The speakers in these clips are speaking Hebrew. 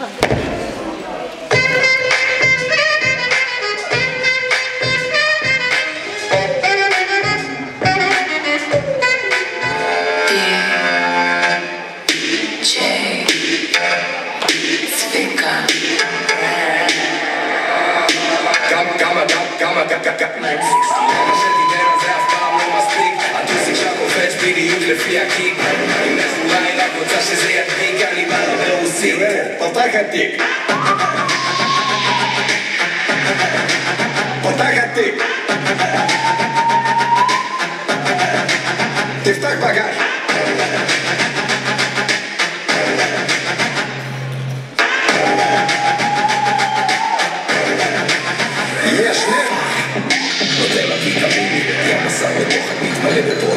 Gamma, gamma, gamma, gamma, gamma, gamma, לפי הקיק אם היא רק רוצה שזה ידביק אני בא לה ברוסית פתח התיק. פתח התיק. תפתח בגש יש לב. נותן לה ויטמינים, כי הבשר בתוכן מתמלא בפרוטאינים.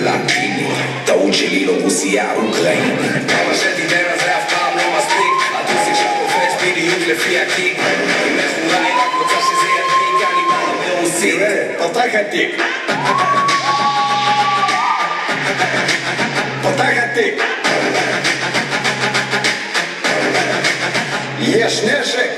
ללפיד טעות שלי לא רוסיה, אוקראינה כמה שתיתן על זה אף פעם לא מספיק הטוסיק שם עובש בדיוק לפי הקיק לך אולי רק רוצה שזה ידביק אני בא ברוסית תראה, פתח התיק פתח התיק יש נשק